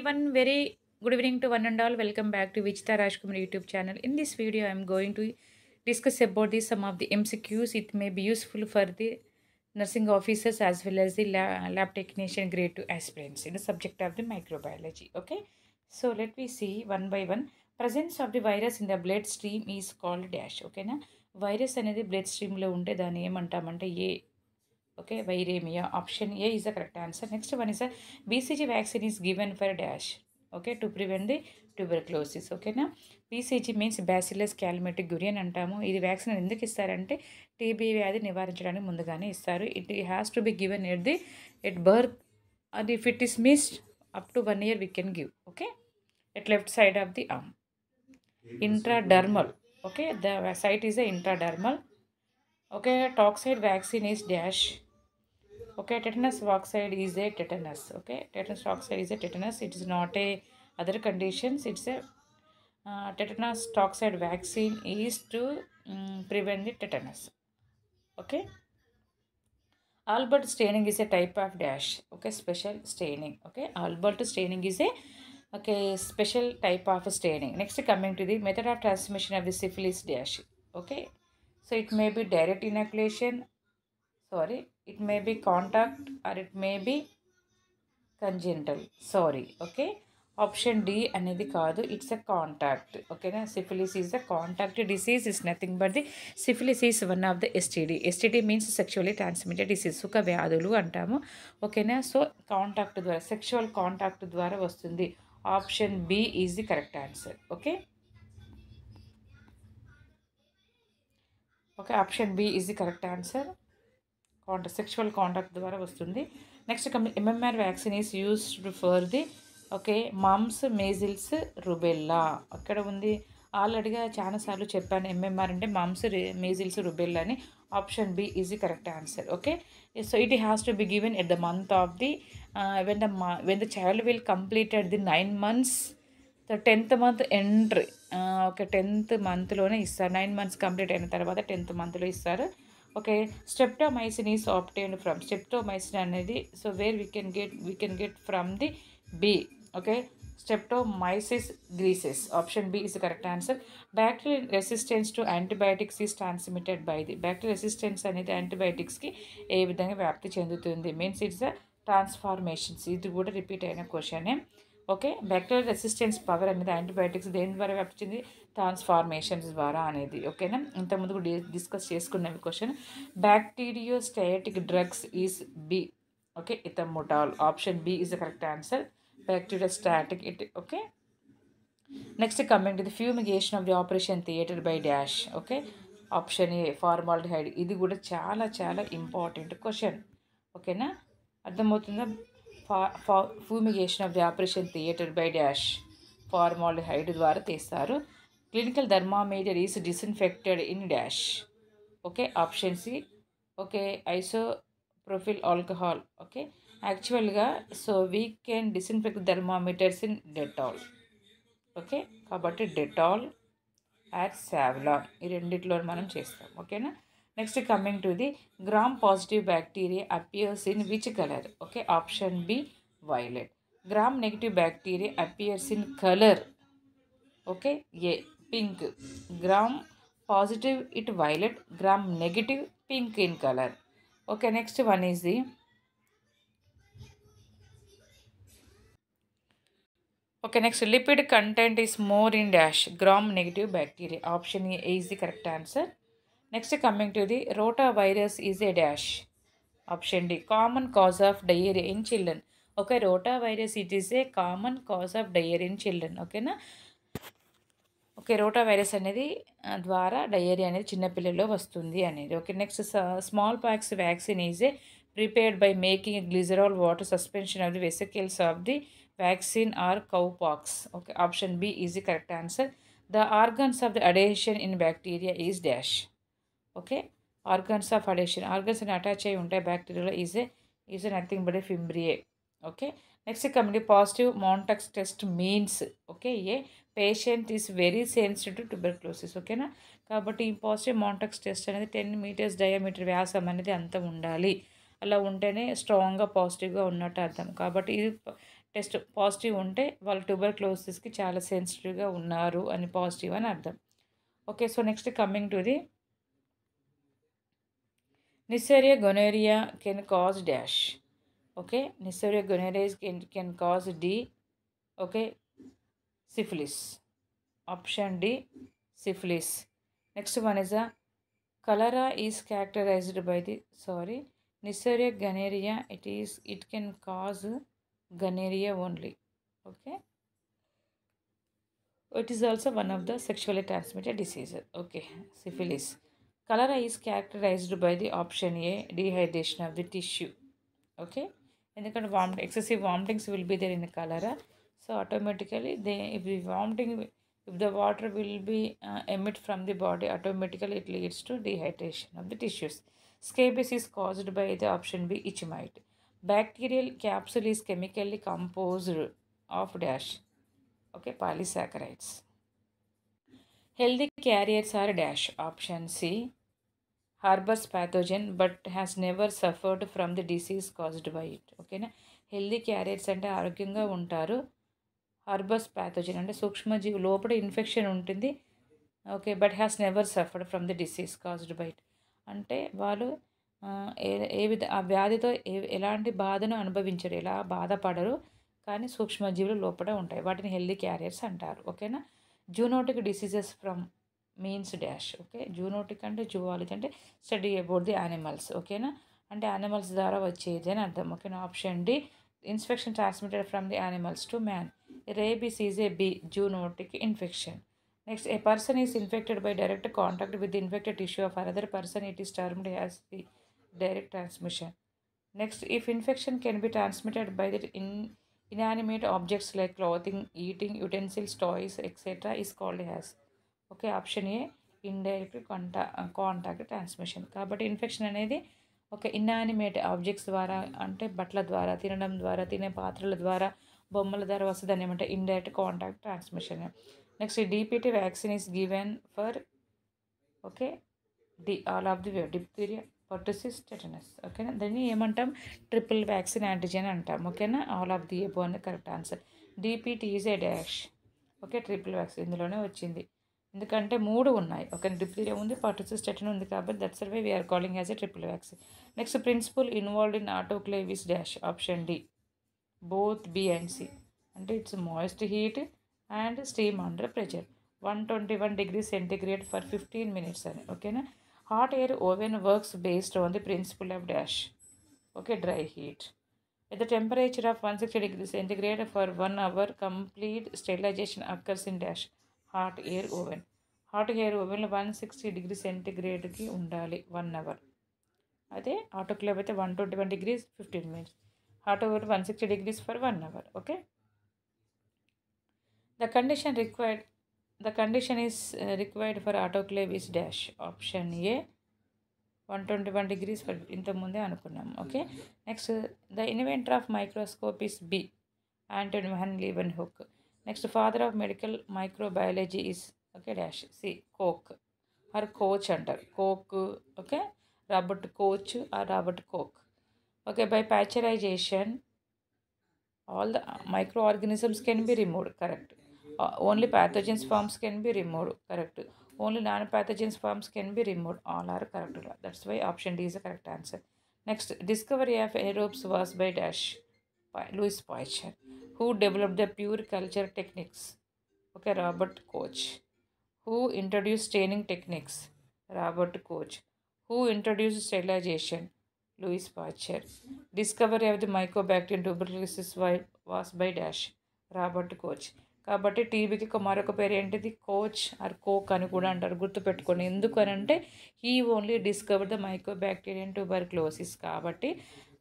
One very good evening to one and all welcome back to Vichitha Raj Kumar YouTube channel in this video I'm going to discuss about the some of the MCQs it may be useful for the nursing officers as well as the lab technician great to aspirants in the subject of the microbiology okay so let we see one by one presence of the virus in the blood stream is called dash ఓకేనా virus అనేది blood స్ట్రీమ్లో ఉంటే దాన్ని ఏమంటామంటే A okay viremia option A is the correct answer next one is a BCG vaccine is given for dash okay to prevent the tuberculosis ఓకేనా BCG means bacillus Calmette Guerin అంటాము. ఇది vaccine ఎందుకు ఇస్తారంటే TB వ్యాధి నివారించడానికి ముందుగానే ఇస్తారు. It has to be given at the at birth అది if it is missed up to one year we can give okay at left side of the arm intradermal okay the site is a intradermal okay toxoid vaccines is dash. Okay tetanus toxoid is a tetanus okay? Tetanus toxoid is a tetanus. It is not a other conditions. It's a uh, tetanus toxoid vaccine is to um, prevent the tetanus okay? Albert staining is a type of dash okay? Special staining okay? Albert staining is a okay special type of staining. Next coming to the method of transmission of the syphilis dash okay? So it may be direct inoculation sorry it may be contact or it may be congenital. Sorry okay? Option D అనేది కాదు. It's a contact ఓకేనా syphilis is the contact disease is nothing but the syphilis is one of the STD STD means sexually transmitted disease సుఖ వ్యాధులు అంటాము ఓకేనా so contact ద్వారా sexual contact ద్వారా వస్తుంది. Option B is the correct answer okay okay option B is the correct answer contact sexual contact ద్వారా వస్తుంది. Next come MMR vaccine is used for the okay mumps measles rubella అక్కడ ఉంది. ఆల్రెడీగా చాలాసార్లు చెప్పాను MMR అంటే మమ్స్ మేజిల్స్ రుబెల్లా అని. Option B is the correct answer okay so it has to be given at the month of the when the when the child will completed the nine months the tenth month entry okay tenth మంత్లోనే ఇస్తారు. Nine months complete అయిన తర్వాత tenth మంత్లో ఇస్తారు. Okay streptomycin is obtain from streptomycin అనేది so where we can get we can get from the B okay? Streptomyces griseus option B is correct answer bacterial resistance to antibiotics is transmitted by the bacterial resistance అనేది యాంటీబయాటిక్స్కి ఏ విధంగా వ్యాప్తి చెందుతుంది? Means it's the transformations ఇది కూడా repeat అయిన క్వశ్చనే ఓకే? బ్యాక్టీరియల్ రెసిస్టెన్స్ పవర్ అనేది యాంటీబయాటిక్స్ దేని ద్వారా వ్యాప్తి ట్రాన్స్ఫార్మేషన్స్ ద్వారా అనేది. ఓకేనా? ఇంతకుముందు కూడా discuss చేసుకున్నవి question. Bacteriostatic drugs is B. Okay? Ethambutol. Option B is the correct answer. Bacteriostatic it. Okay? Next coming to the fumigation of the operation theatre by dash. Okay? Option A formaldehyde. ఇది కూడా చాలా చాలా important question. ఓకేనా? అర్థమవుతుందా? Fumigation of the operation theatre by dash formaldehyde ద్వారా తీస్తారు. Clinical thermometer is disinfected in dash okay option C okay iso propyl alcohol okay యాక్చువల్గా so we can disinfect thermometers in Dettol okay కాబట్టి Dettol and Savlon ఈ రెండిట్లో మనం చేస్తాం. ఓకేనా Next coming to the gram-positive bacteria appears in which color? Okay, option B, violet. Gram-negative bacteria appears in color. Okay, yeah, pink. Gram-positive, it violet. Gram-negative, pink in color. Okay, next one is the Okay, next lipid content is more in dash gram negative bacteria. Option A is the correct answer. Next coming to the rota virus is a dash option D common cause of diarrhoea in children okay rota virus it is a common cause of diarrhoea in children ఓకేనా okay రోటా virus అనేది ద్వారా diarrhoea అనేది చిన్నపిల్లల్లో వస్తుంది అనేది. Okay next small pox vaccine is a prepared by making glycerol water suspension of the vesicles of the vaccine or cow pox okay option B is the correct answer the organs of the adhesion in bacteria is dash okay organs of adhesion organs అని attach అయి ఉంటాయి. బ్యాక్టీరియాలో is a is nothing but a fimbriae okay next committee positive Mantoux test means okay a patient is very sensitive to tuberculosis ఓకేనా కాబట్టి ఈ positive Mantoux test అనేది ten metres diameter వ్యాసం అనేది అంత ఉండాలి. అలా ఉంటేనే స్ట్రాంగ్గా పాజిటివ్గా ఉన్నట్టు అర్థం. కాబట్టి ఇది టెస్ట్ పాజిటివ్ ఉంటే వాళ్ళు ట్యూబర్క్లోసిస్కి చాలా సెన్సిటివ్గా ఉన్నారు అని పాజిటివ్ అని అర్థం. Okay so next coming to the Neisseria gonorrhea can cause dash. Okay, Neisseria gonorrhea can, can cause D. Okay, syphilis. Option D, syphilis. Next one is a cholera is characterized by the sorry Neisseria gonorrhea. It is it can cause gonorrhea only. Okay. It is also one of the sexually transmitted diseases. Okay, syphilis. Cholera is characterized by the option A, dehydration of the tissue. Okay. And the kind of vomit, excessive vomitings will be there in the cholera. So automatically, they if the vomiting, if the water will be uh, emit from the body, automatically it leads to dehydration of the tissues. Scabies is caused by the option B, itch mite. Bacterial capsule is chemically composed of dash. Okay, polysaccharides. Healthy carriers are dash option C harbours pathogen but has never suffered from the disease caused by it ఓకేనా healthy carriers అంటే ఆరోగ్యంగా ఉంటారు. హార్బస్ pathogen అంటే సూక్ష్మజీవి లోపల infection ఉంటుంది. Okay but has never suffered from the disease caused by it అంటే వాళ్ళు ఏ ఏ విధ ఆ వ్యాధితో ఏ ఎలాంటి బాధను అనుభవించరు. ఎలా బాధపడరు. కానీ సూక్ష్మజీవులు లోపల ఉంటాయి. వాటిని హెల్దీ క్యారియర్స్ అంటారు. ఓకేనా zoonotic diseases from means dash okay? Zoonotic అంటే జువాలజీ అంటే స్టడీ అబౌట్ ది యానిమల్స్ ఓకేనా? అంటే యానిమల్స్ ద్వారా వచ్చేది అని అర్థం ఓకేనా? Option D infection transmitted from the animals to man. Rabies is a B zoonotic infection. Next a person is infected by direct contact with infected tissue of another person it is termed as the direct transmission. Next if infection can be transmitted by that in inanimate objects like clothing, eating utensils, toys, etc., is called as. Okay option A indirect conta contact transmission కాబట్టి infection అనేది ఒక inanimate objects ద్వారా అంటే బట్టల ద్వారా తినడం ద్వారా తినే పాత్రల ద్వారా బొమ్మల ద్వారా వస్తుంది ఏమంటే indirect contact transmission next DPT vaccine is given for okay the all of the diphtheria pertussis tetanus ఓకేనా దాన్ని ఏమంటాం? ట్రిపుల్ వ్యాక్సిన్ యాంటిజెన్ అంటాం ఓకేనా ఆల్ ఆఫ్ ది ఎబో అని correct answer డిపిటీజే A dash okay triple vaccine ఇందులోనే వచ్చింది. ఎందుకంటే మూడు ఉన్నాయి ఒక డిప్తీరియా ఉంది పర్టుసిస్ టెటన్ ఉంది కాబట్టి that's why we are calling as a triple vaccine next principle involved in autoclave is dash option D both B and C అంటే it's moist heat and steam under pressure one twenty one degree centigrade for fifteen minutes అని ఓకేనా hot air oven works based on the principle of dash okay dry heat At the temperature of 160 degrees centigrade for one hour, complete sterilization occurs in dash hot air oven hot air ఓవెన్లో one sixty degree సెంటిగ్రేడ్కి ఉండాలి one hour అదే autoclave అయితే one twenty one degrees fifteen minutes hot over one sixty degrees for one hour okay the condition required the condition is required for autoclave is dash option A one twenty one degrees for ఇంతకుముందే అనుకున్నాం. Okay next the inventor of microscope is B Anton van Leeuwenhoek next father of medical microbiology is okay dash C Koch or Koch అంటారు. Koch okay Robert Koch or Robert Koch okay by pasteurization all the micro organisms can be removed correct Uh, only pathogens forms can be removed. Correct. Only non-pathogens forms can be removed. All are correct. That's why option D is the correct answer. Next, discovery of aerobes was by Dash, by Louis Poichon, who developed the pure culture techniques. Okay, Robert Koch. Who introduced staining techniques? Robert Koch. Who introduced sterilization? Louis Poichon. Discovery of the mycobacterium tuberculosis was by Dash, Robert Koch. కాబట్టి టీబీకి ఒక మరొక పేరు ఏంటిది? Koch or Koch అని కూడా అంటారు. గుర్తుపెట్టుకోండి. ఎందుకు అని అంటే he only discover the mycobacterium tuberculosis కాబట్టి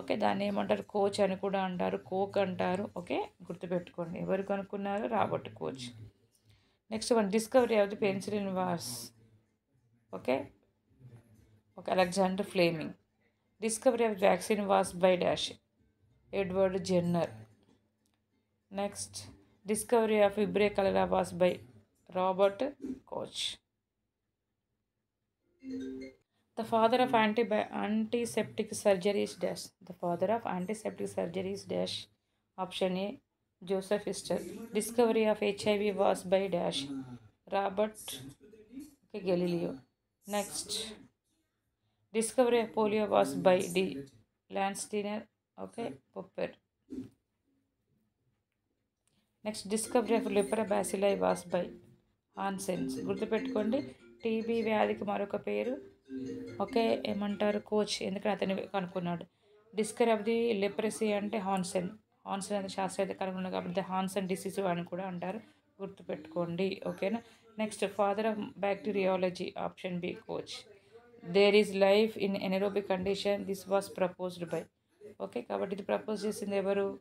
ఓకే దాన్ని ఏమంటారు? కోచ్ అని కూడా అంటారు. కోక్ అంటారు. ఓకే గుర్తుపెట్టుకోండి. ఎవరు కనుక్కున్నారు? Robert Koch. Next one discovery of the penicillin was okay okay Alexander Fleming. Discovery of vaccine was by dash Edward Jenner. Next discovery of vibrio cholera was by robert koch the father of antibi- antiseptic surgery is dash the father of antiseptic surgery is dash option a Joseph Lister. Discovery of HIV was by Dash. Robert okay, Galileo. Next. Discovery of polio was by D. Landsteiner. Okay, Popper. Next discovery of lepra bacilli was by Hansen's. గుర్తుపెట్టుకోండి TB వ్యాధికి మరొక పేరు. ఒకే ఏమంటారు Koch? ఎందుకంటే అతను కనుక్కున్నాడు. Discovery of the leprosy అంటే Hansen. Hansen అనేది శాస్త్రవేత్త కనుగొన్నాడు కాబట్టి హాన్సెన్ డిసీజ్ అని కూడా అంటారు. గుర్తుపెట్టుకోండి ఓకేనా? Next father of bacteriology option B Koch. There is life in anaerobic condition. This was proposed by. Okay కాబట్టి ఇది ప్రపోజ్ చేసింది ఎవరు?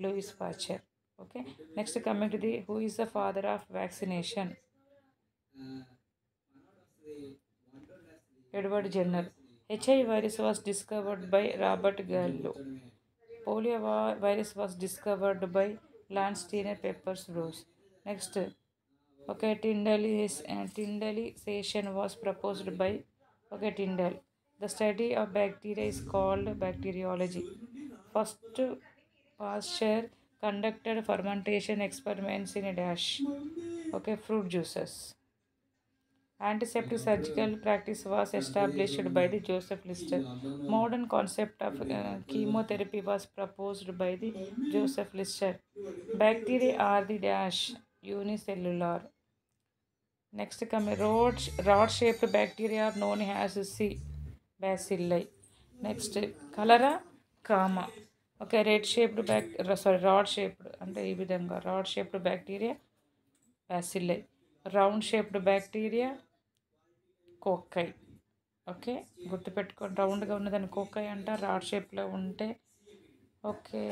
Louis Pasteur. okay? Next coming to the who is the father of vaccination? Edward jenner. Hiv virus was discovered by robert gallo. Polio virus was discovered by lance Tiner peppers rose. Next. Okay tyndall's uh, tyndallization was proposed by okay tyndall. The study of bacteria is called bacteriology. First pasteur conducted fermentation experiments in a dash okay fruit juices antiseptic surgical practice was established by the joseph lister modern concept of uh, chemotherapy was proposed by the joseph lister bacteria are the dash unicellular next come rod rod shaped bacteria are known as c bacilli next cholera kama okay red shaped back sorry rod shaped అంటే ఈ విధంగా rod shaped bacteria bacilli. Round shaped bacteria cocci. Okay? గుర్తుపెట్టుకోండి రౌండ్గా ఉన్నదాన్ని కోక్కై అంటారు rod షేప్లో ఉంటే okay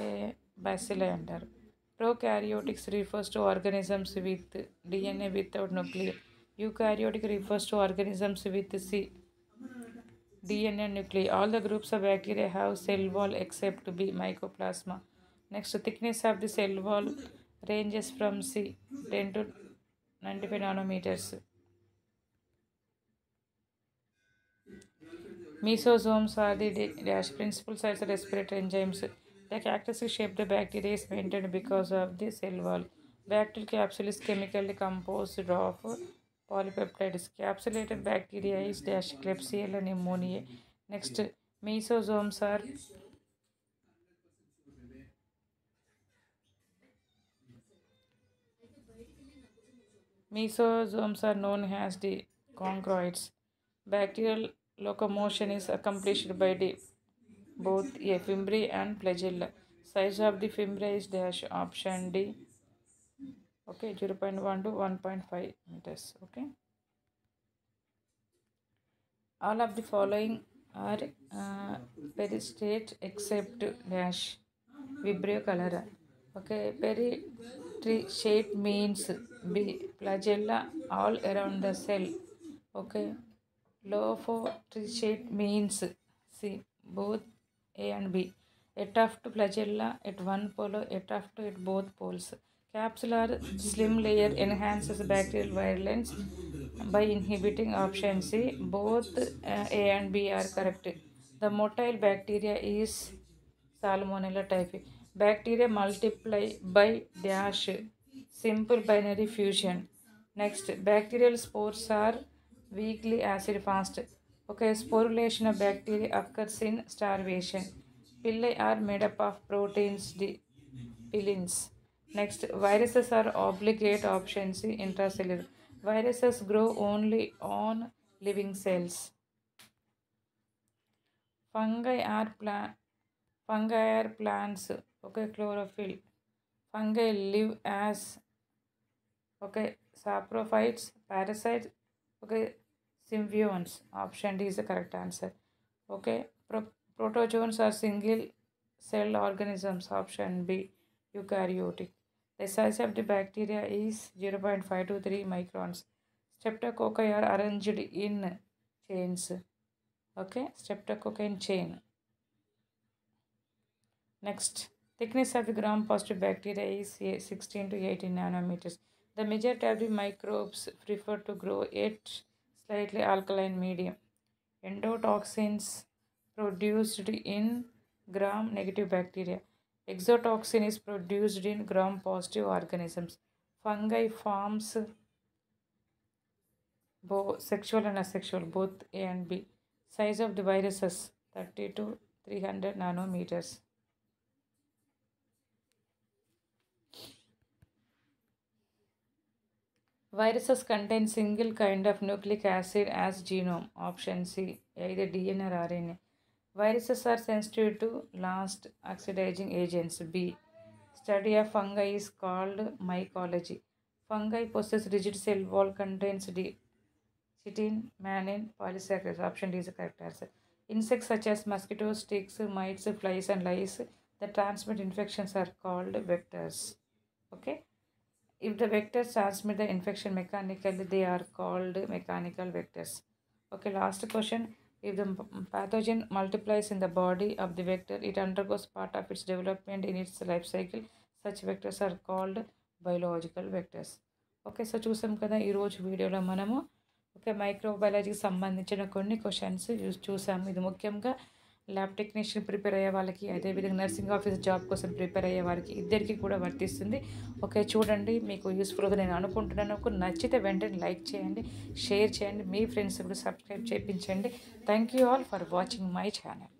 bacilli అంటారు. Prokaryotes refers to organisms with DNA without nuclear. Eukaryotic refers to organisms with C DNA nuclei. All the groups of bacteria have cell wall except B mycoplasma. Next, thickness of the cell wall ranges from C 10 to 95 nanometers. Mesosomes are the dash principal sites of respiratory enzymes. The characteristic shape of the bacteria is maintained because of the cell wall. Bacterial capsule is chemically composed of polypeptides. Capsulated bacteria is dash Klebsiella pneumoniae. Next, mesosomes are mesosomes are known as the conchoroids. Bacterial locomotion is accomplished by the both a fimbriae and flagella. Size of the fimbriae is dash option D. Okay, 0.1 to 1.5 meters. Okay. All of the following are uh, peristate except dash vibrio cholera. Okay, peritri shape means B. Flagella all around the cell. Okay, Lophotrichate means C. Both A and B. A tuft to flagella at one pole, tuft at both poles. Capsular slim layer enhances bacterial virulence by inhibiting option C. Both uh, A and B are correct. The motile bacteria is Salmonella typhi. Bacteria multiply by dash simple binary fusion. Next, bacterial spores are weakly acid fast. Okay, sporulation of bacteria occurs in starvation. Pili are made up of proteins, pilins. Next, viruses are obligate option C intracellular. Viruses grow only on living cells. Fungi are plant. Fungi are plants. Okay, chlorophyll. Fungi live as okay saprophytes, parasites. Okay, symbionts. Option D is the correct answer. Okay, Pro- protozoans are single cell organisms. Option B, eukaryotic. The size of the bacteria is 0.5 to 3 microns. Streptococci are arranged in chains. Okay, streptococci in chain. Next, thickness of the gram-positive bacteria is 16 to 18 nanometers. The majority of the microbes prefer to grow at slightly alkaline medium. Endotoxins produced in gram-negative bacteria. Exotoxin is produced in gram positive organisms fungi forms both sexual and asexual both a and b size of the viruses 30 to 300 nanometers Viruses contain single kind of nucleic acid as genome. Option C, either DNA or RNA. Viruses are sensitive to last oxidizing agents. B. Study of fungi is called mycology. Fungi possess rigid cell wall contains D. Chitin, mannan, polysaccharides. Option D is the correct answer. Insects such as mosquitoes, ticks, mites, flies, and lice that transmit infections are called vectors. Okay. If the vectors transmit the infection mechanically, they are called mechanical vectors. Okay, last question. If the pathogen multiplies in the body of the vector it undergoes part of its development in its life cycle such vectors are called biological vectors okay so చూసాం కదా ఈరోజు వీడియోలో మనము okay మైక్రోబయాలజీకి సంబంధించిన కొన్ని questions చూసాము. ఇది ముఖ్యంగా ల్యాబ్ టెక్నీషియన్ ప్రిపేర్ అయ్యే వాళ్ళకి అదేవిధంగా నర్సింగ్ ఆఫీస్ జాబ్ కోసం ప్రిపేర్ అయ్యే వారికి ఇద్దరికి కూడా వర్తిస్తుంది. ఓకే చూడండి మీకు యూస్ఫుల్గా నేను అనుకుంటున్నాను. ఒక నచ్చితే వెంటనే లైక్ చేయండి షేర్ చేయండి మీ ఫ్రెండ్స్ కూడా సబ్స్క్రైబ్ చేయించండి. Thank you all for watching my channel